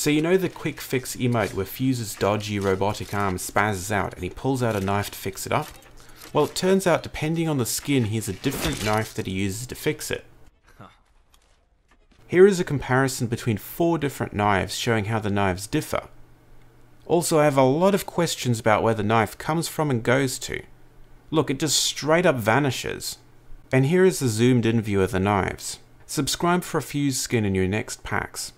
So you know the quick fix emote where Fuse's dodgy robotic arm spazzes out and he pulls out a knife to fix it up? Well, it turns out depending on the skin, he has a different knife that he uses to fix it. Here is a comparison between four different knives showing how the knives differ. Also, I have a lot of questions about where the knife comes from and goes to. Look, it just straight up vanishes. And here is a zoomed in view of the knives. Subscribe for a Fuse skin in your next packs.